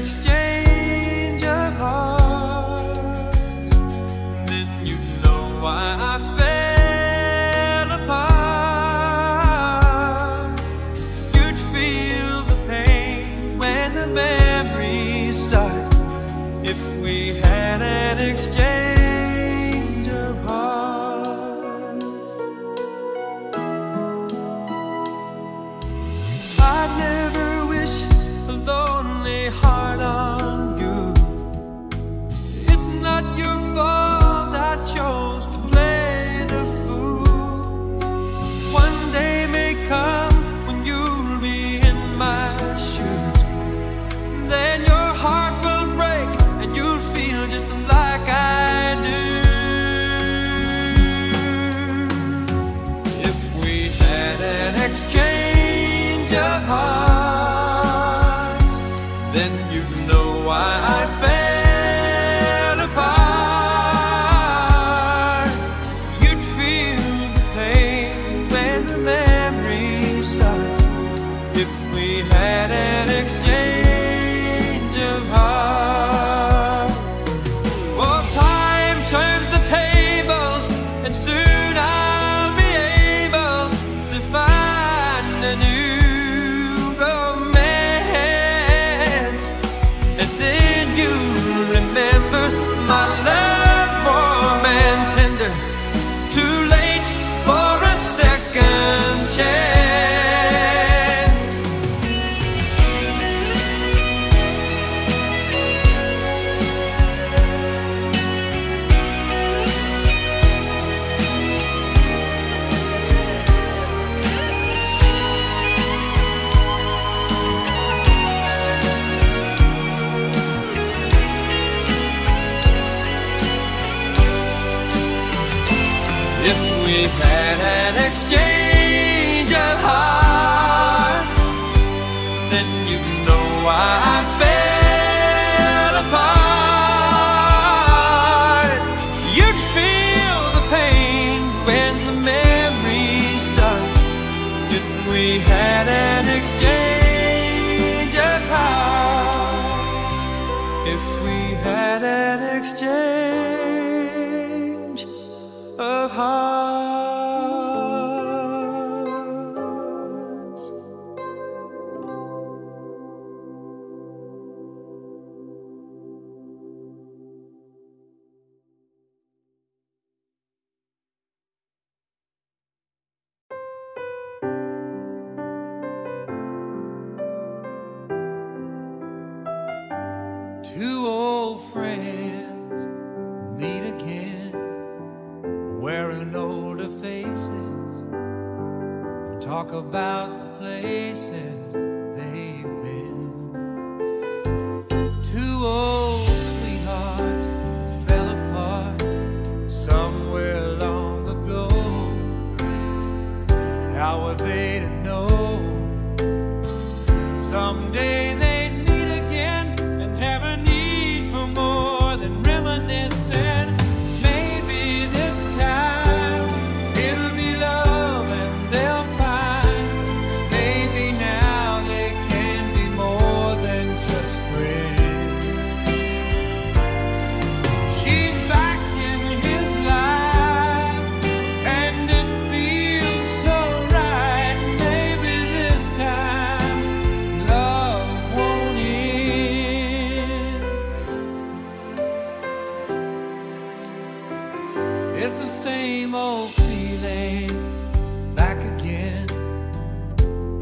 had plan an exchange.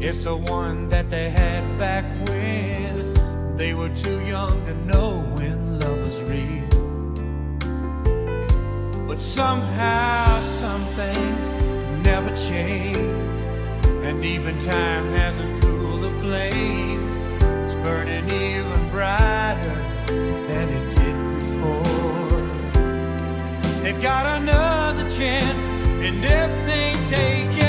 It's the one that they had back when they were too young to know when love was real. But somehow, some things never change, and even time hasn't cooled the flame. It's burning even brighter than it did before. They got another chance, and if they take it.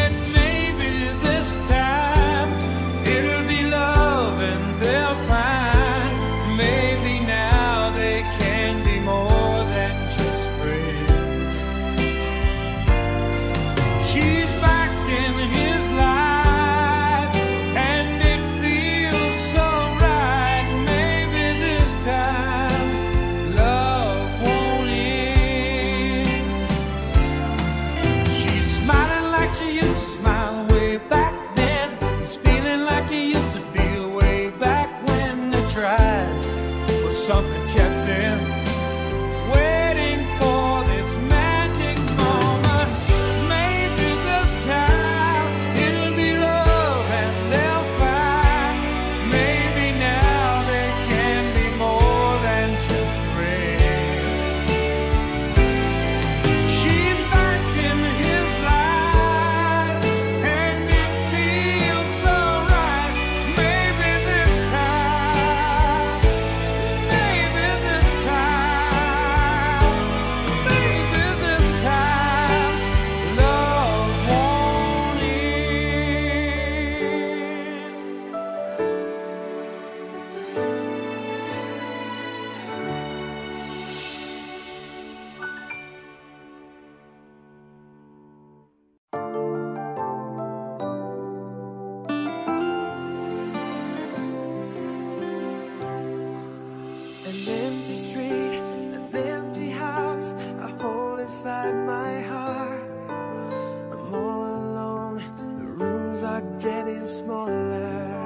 are getting smaller.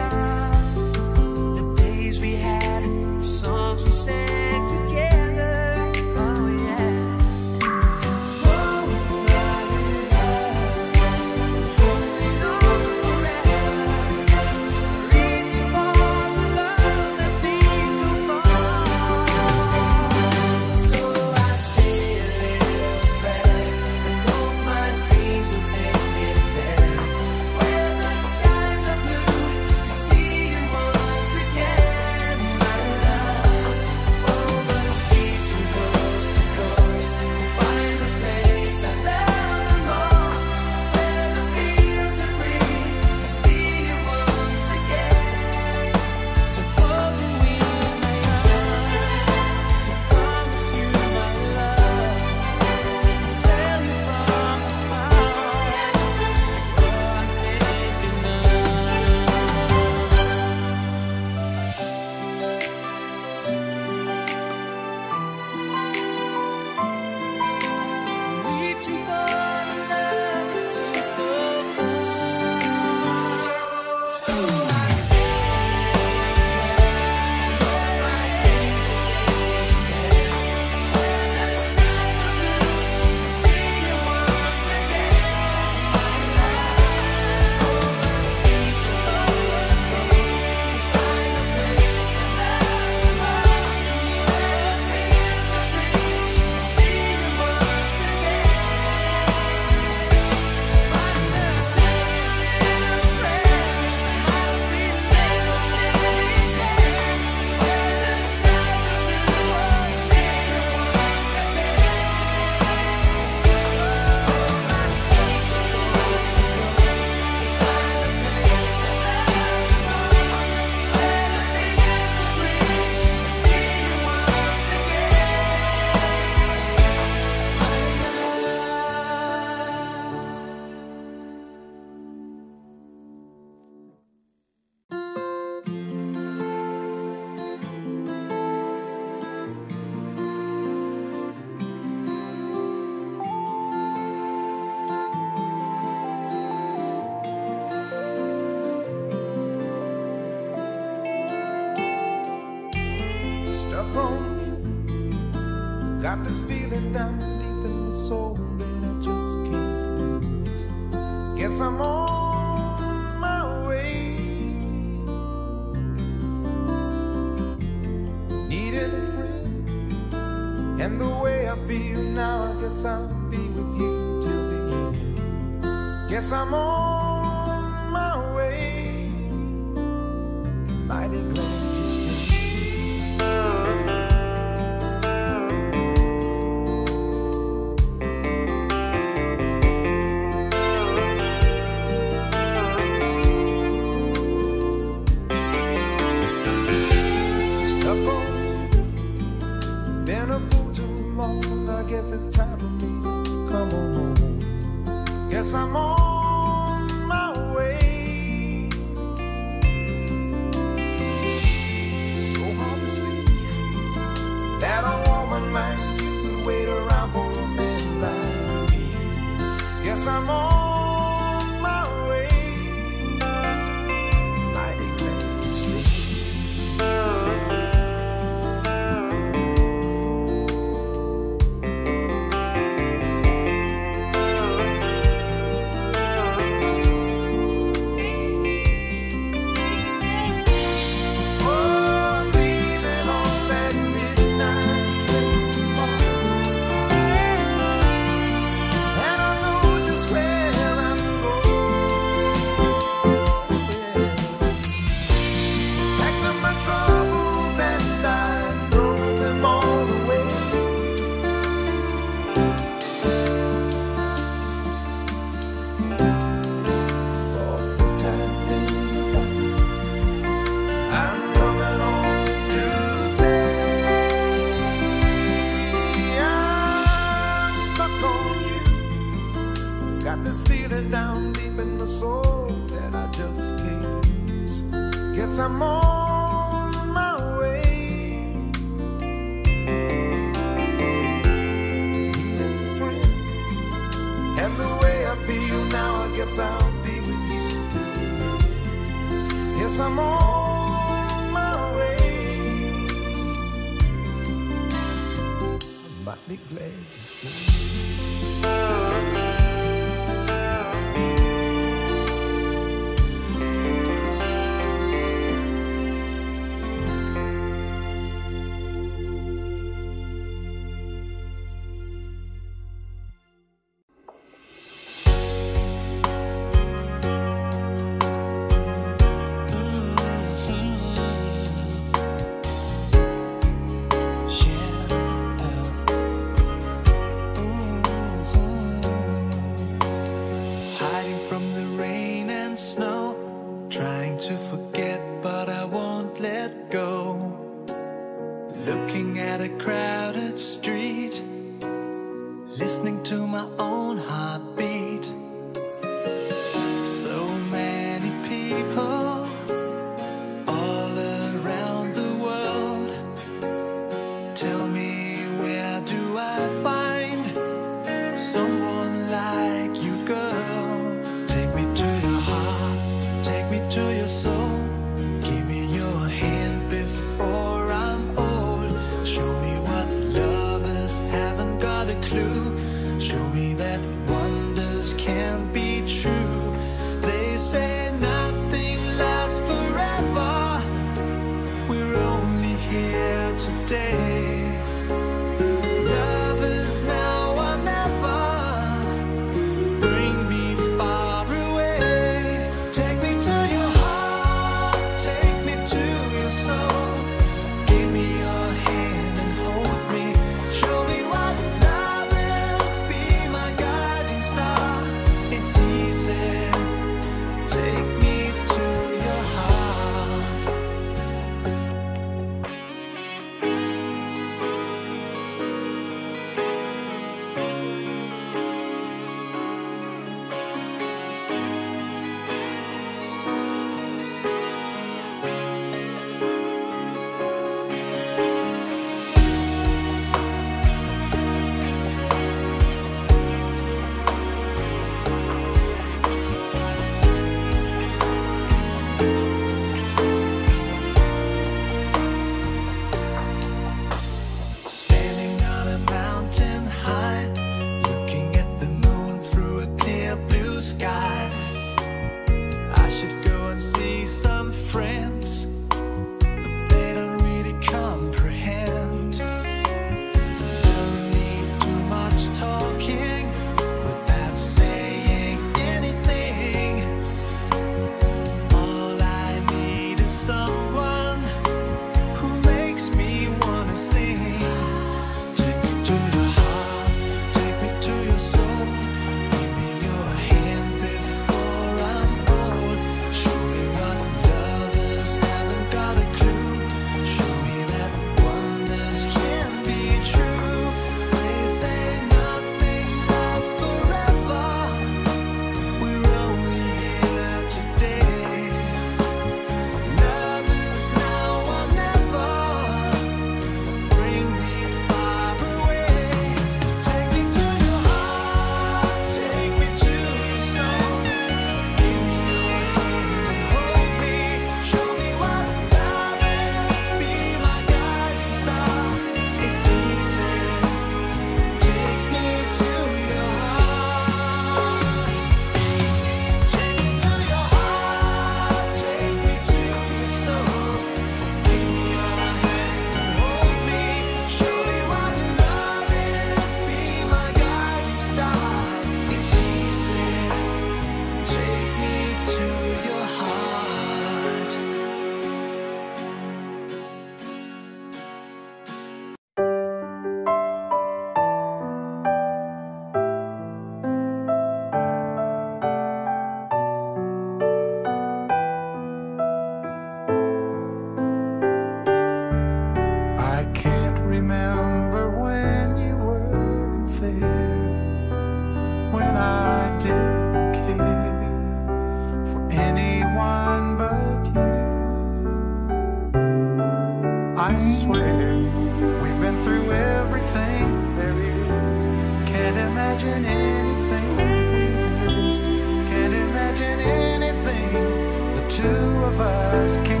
Two of us can't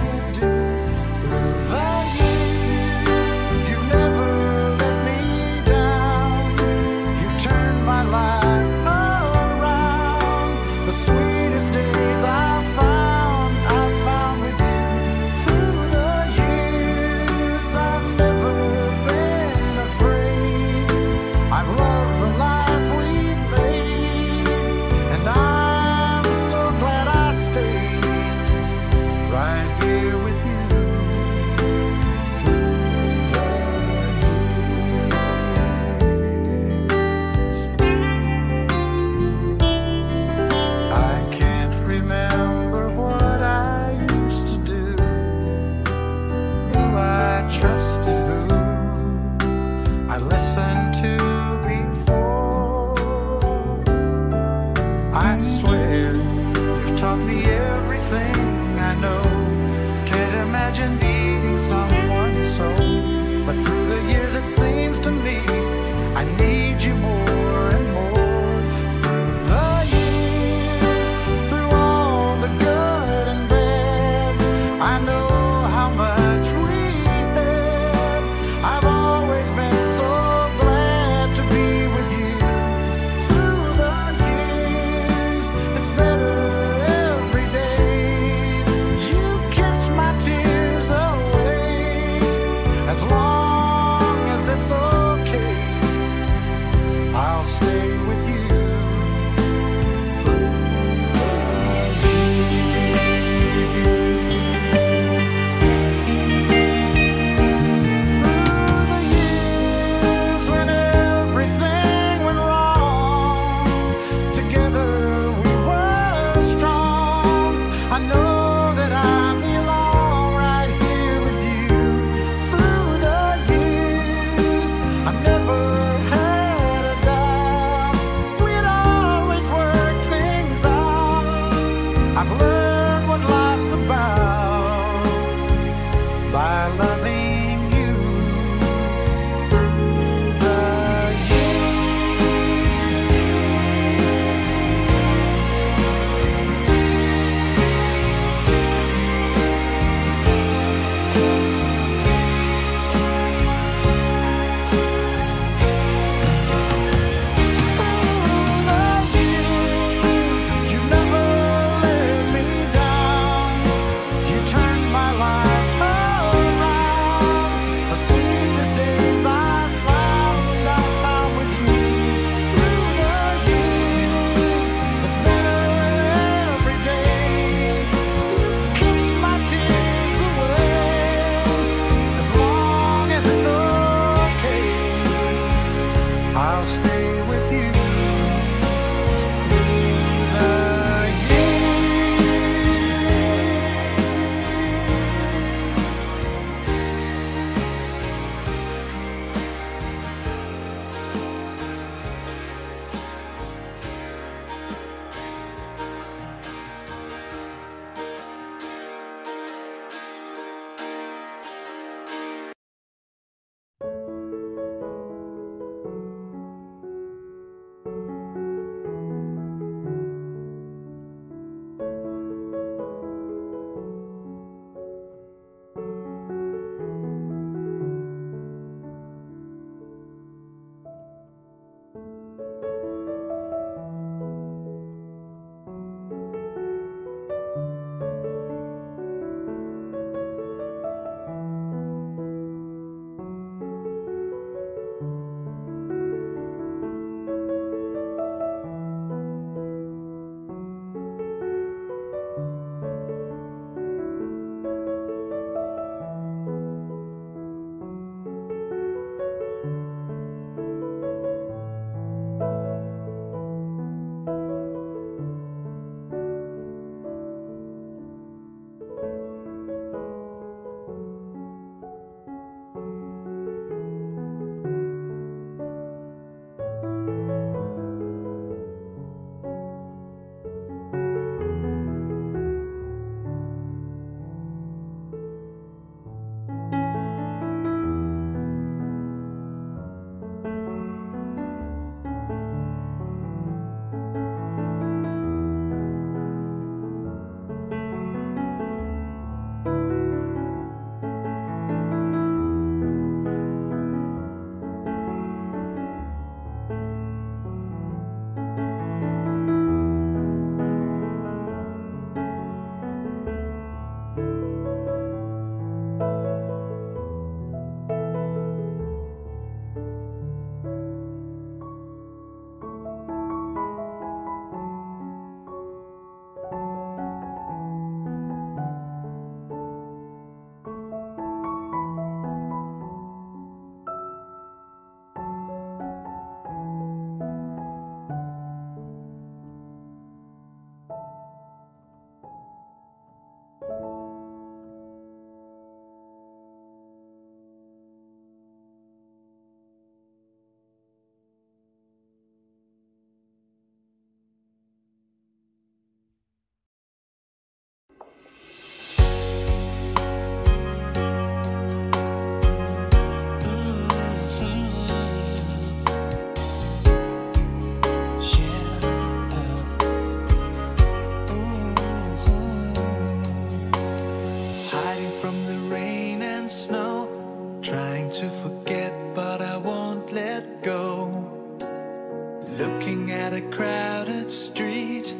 at a crowded street,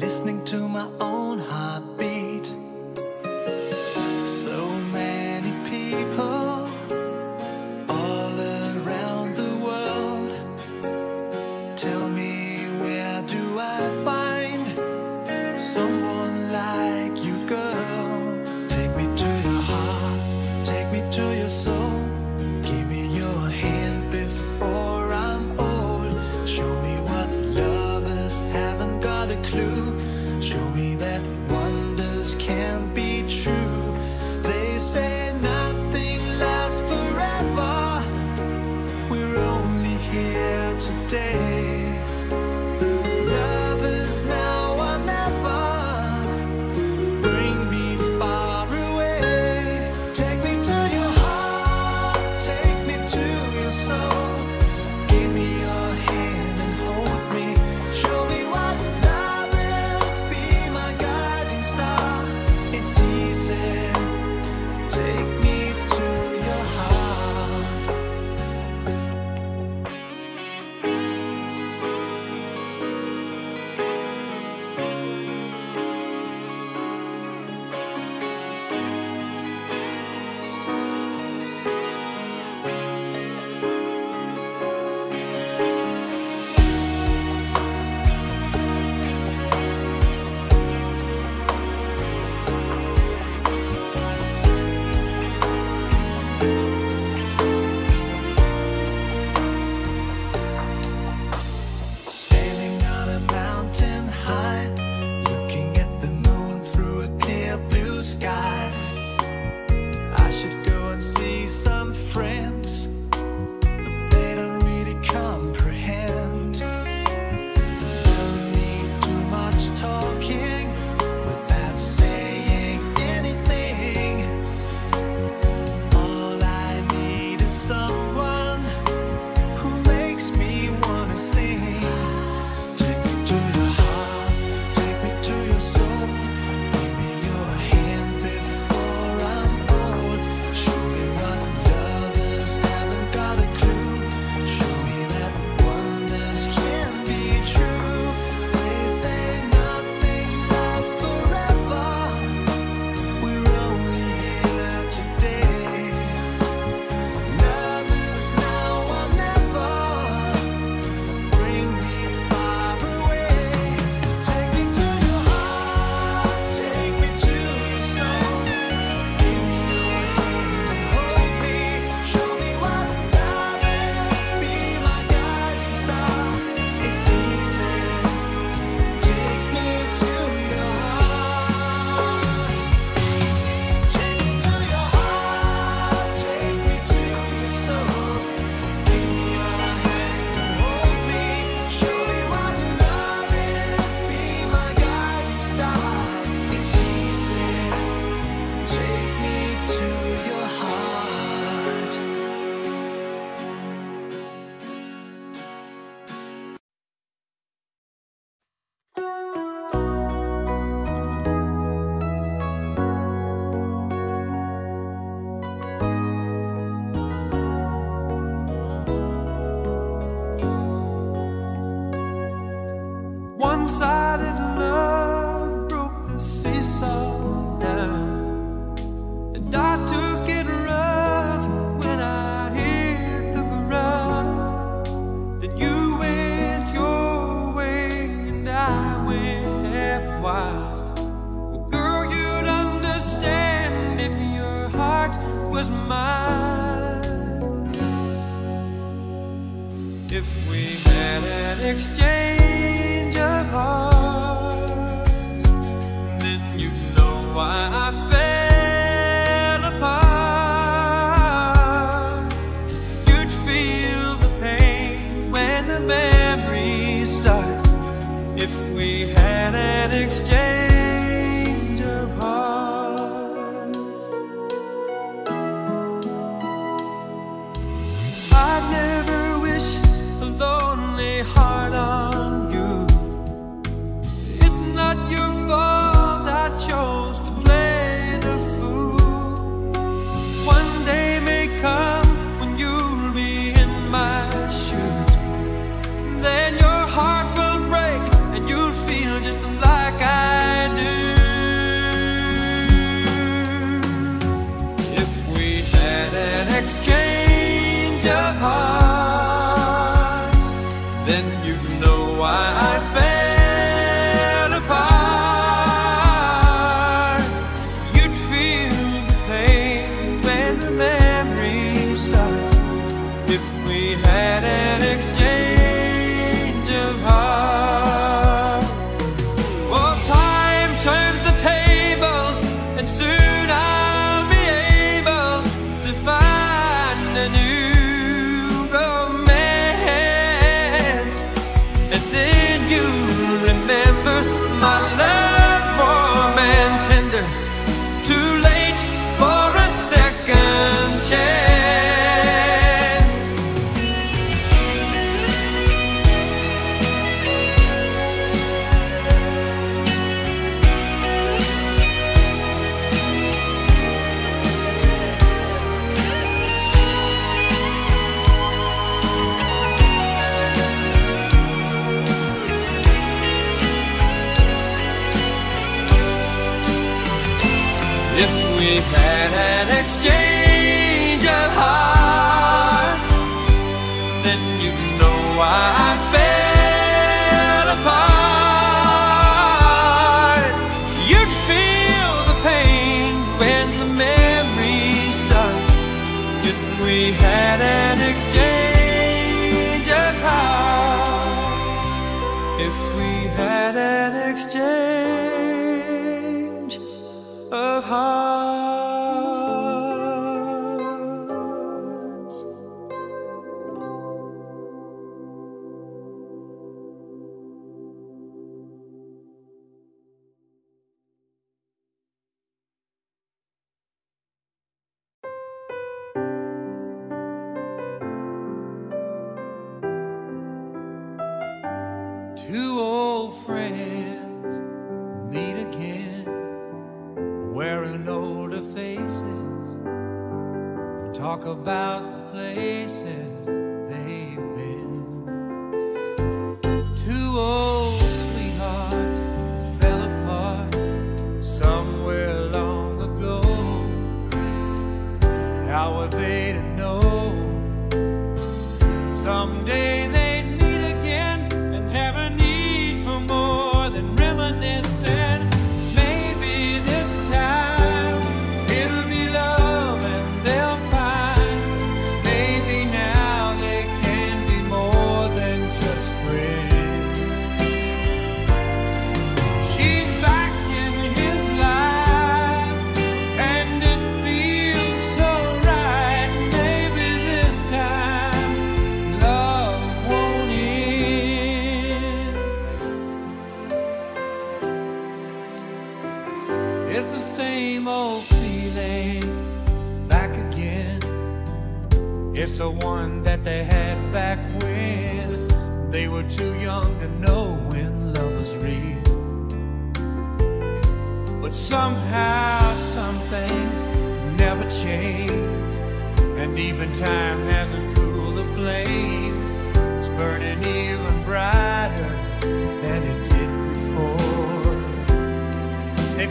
listening to my own heartbeat.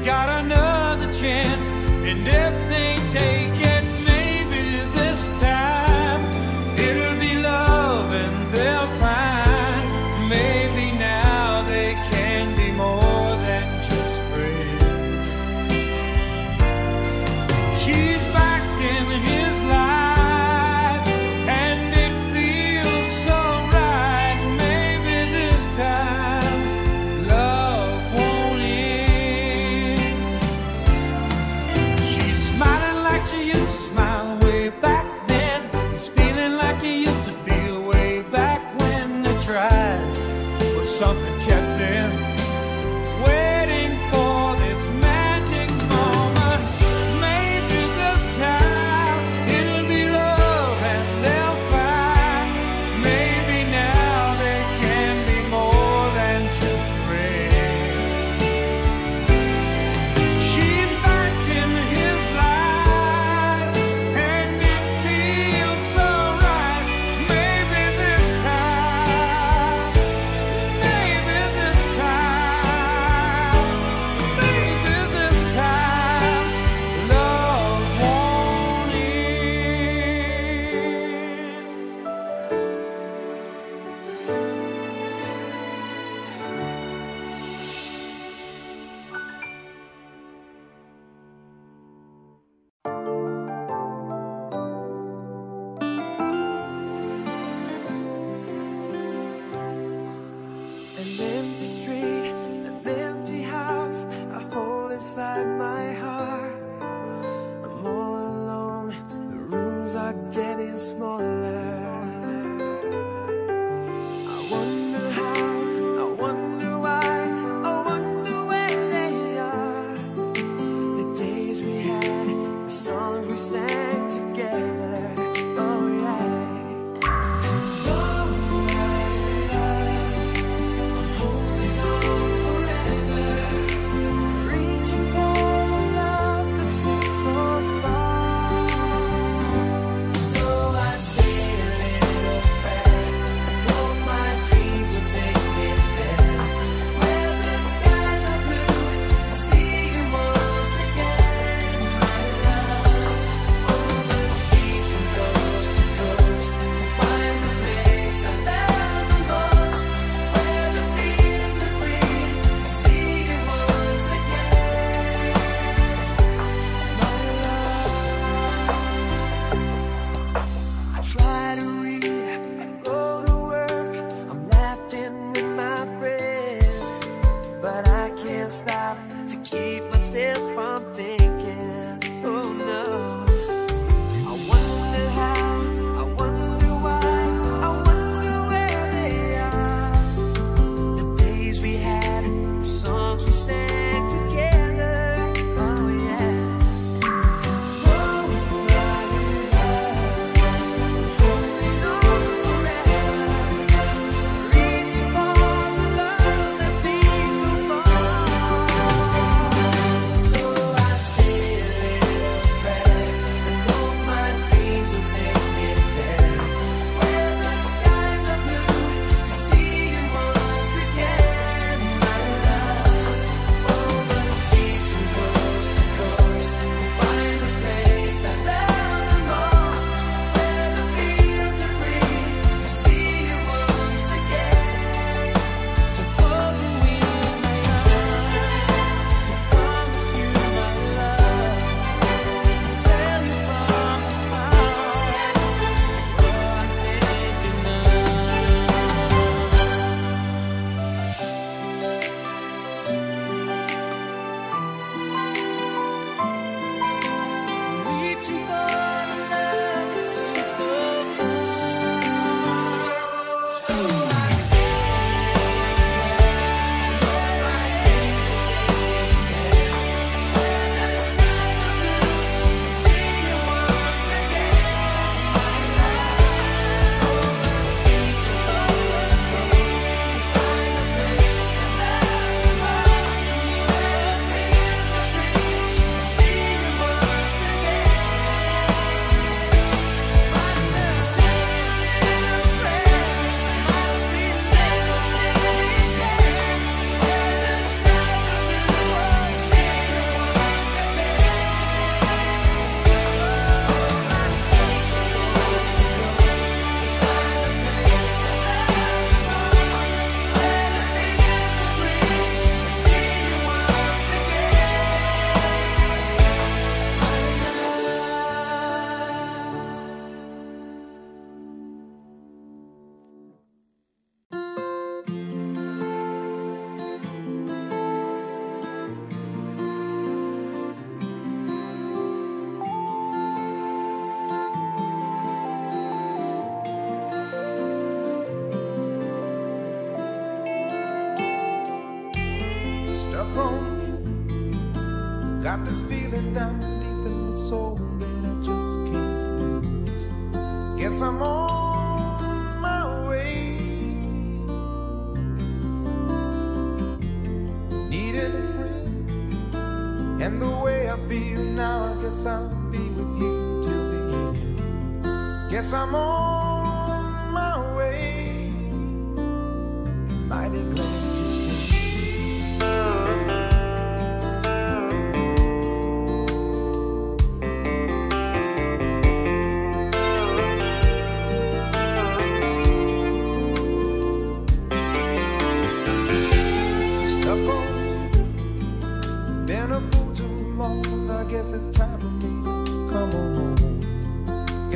Got another chance, and if they take it,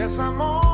Guess I'm on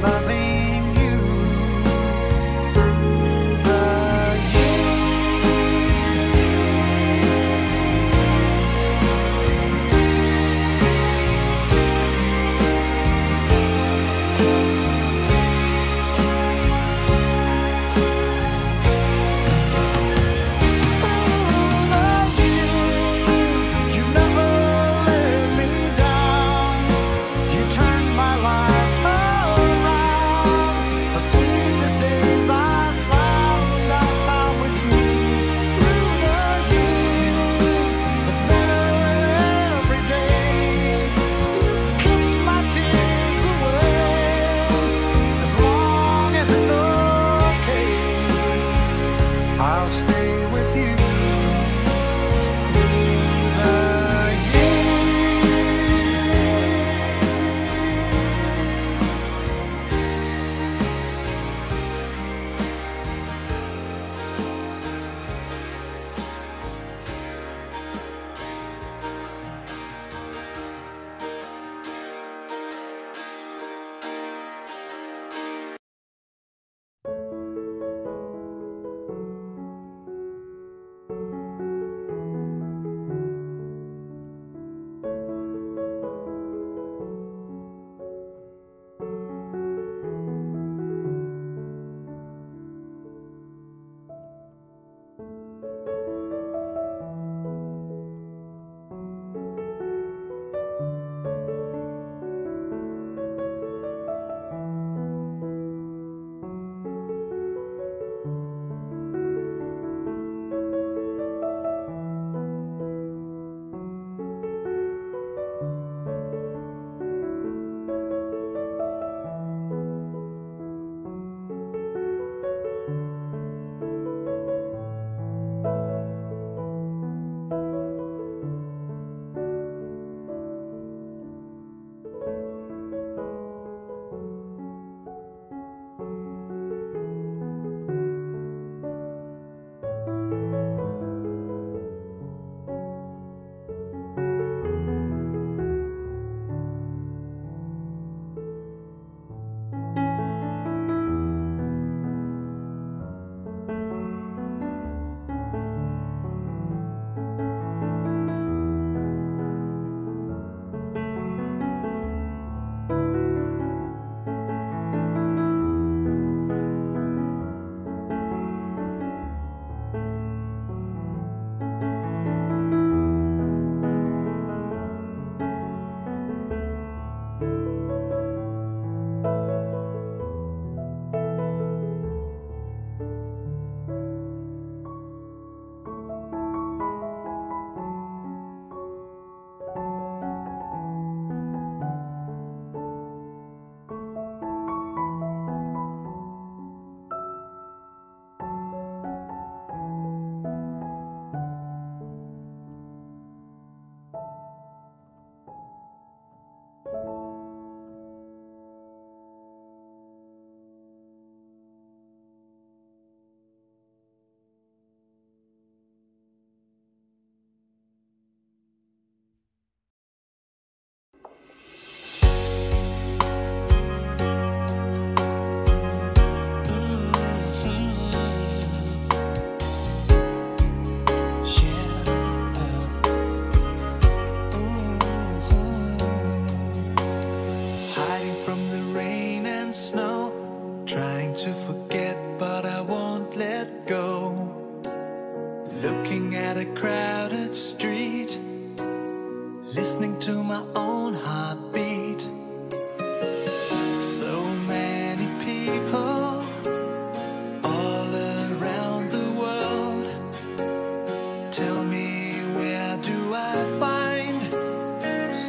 my love.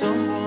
Someone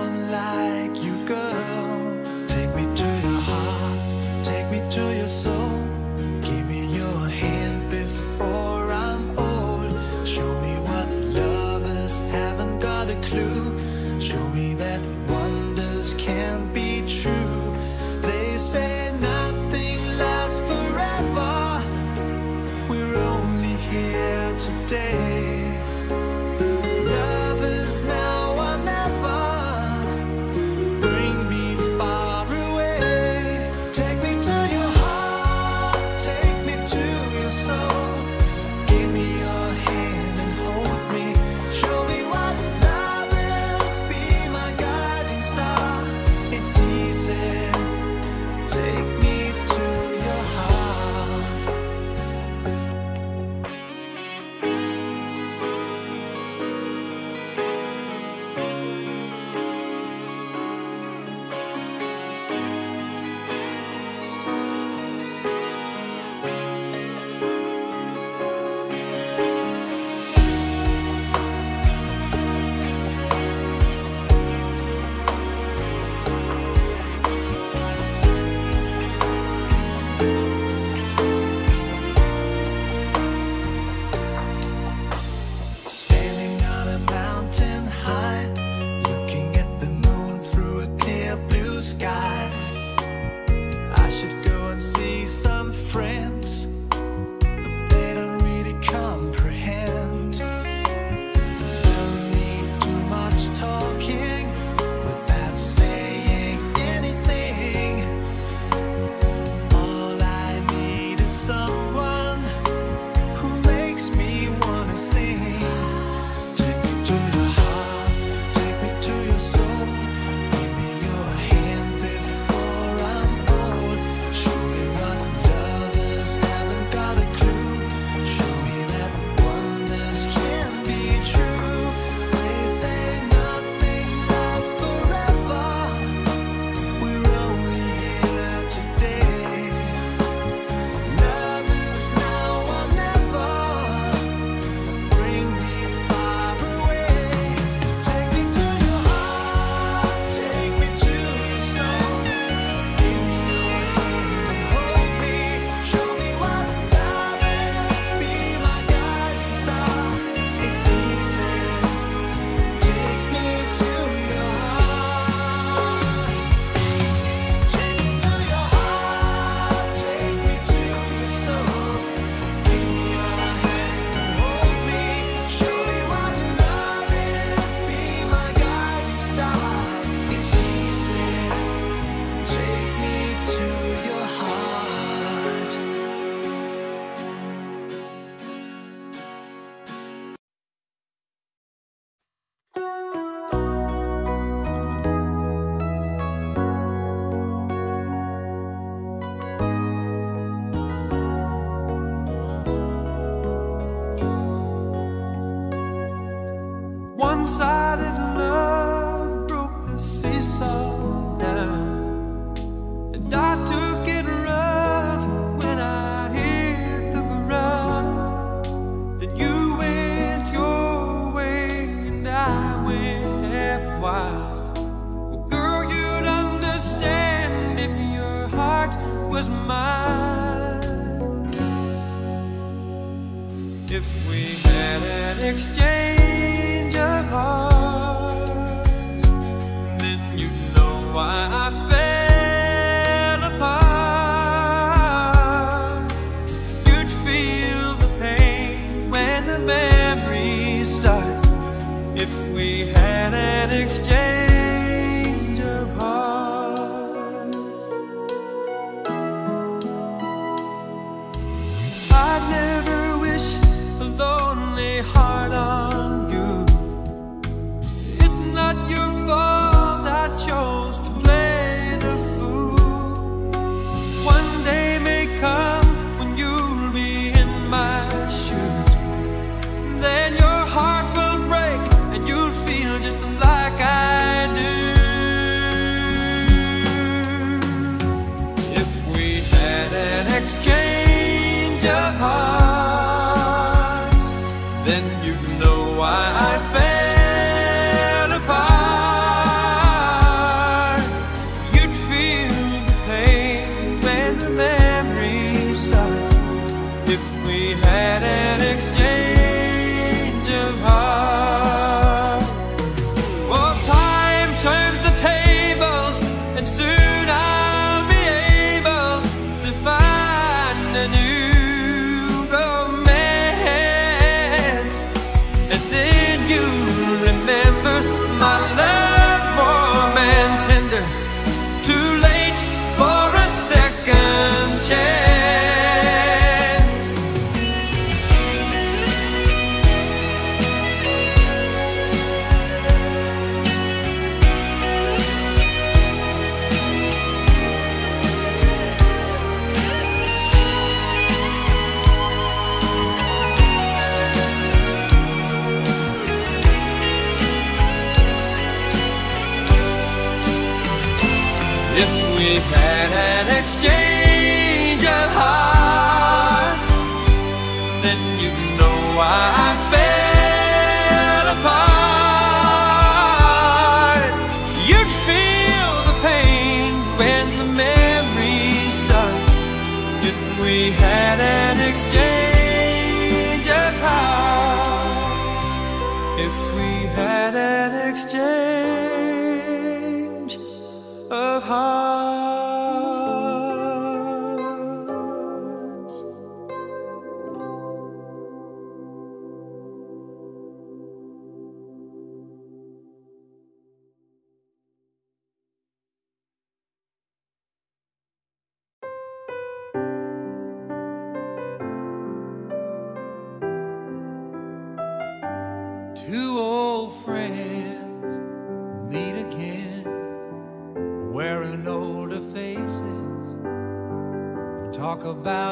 about